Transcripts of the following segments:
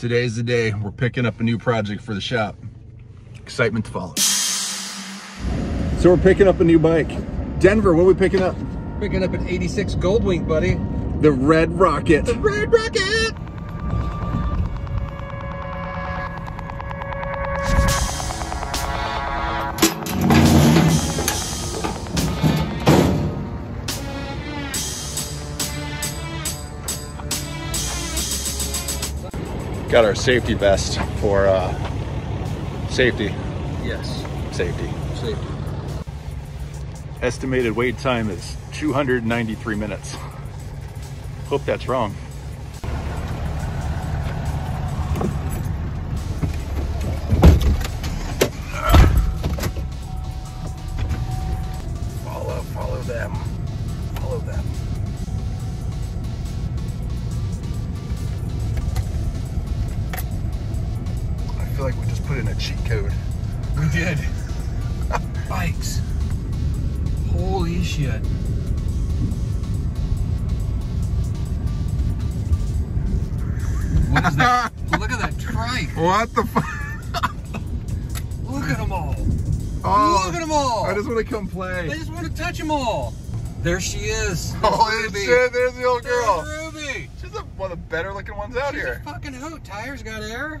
Today's the day we're picking up a new project for the shop. Excitement to follow. So we're picking up a new bike. Denver, what are we picking up? Picking up an 86 Goldwing, buddy. The Red Rocket. The Red Rocket! Got our safety vest for uh, safety. Yes, Safety. safety. Estimated wait time is 293 minutes. Hope that's wrong. Feel like we just put in a cheat code. We did. Bikes. Holy shit. What is that? Look at that trike. What the fuck? Look at them all. Oh, Look at them all. I just want to come play. I just want to touch them all. There she is. There's Holy Ruby. shit, there's the old There's girl. Ruby. She's a, one of the better looking ones out She's here. a fucking hoot. Tires got air.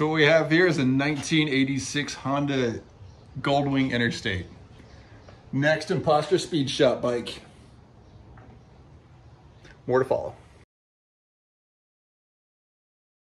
So what we have here is a 1986 Honda Goldwing Interstate. Next Impostr speed Shop bike. More to follow.